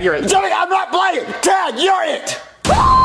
You're it. Jimmy, I'm not playing! Dad, you're it!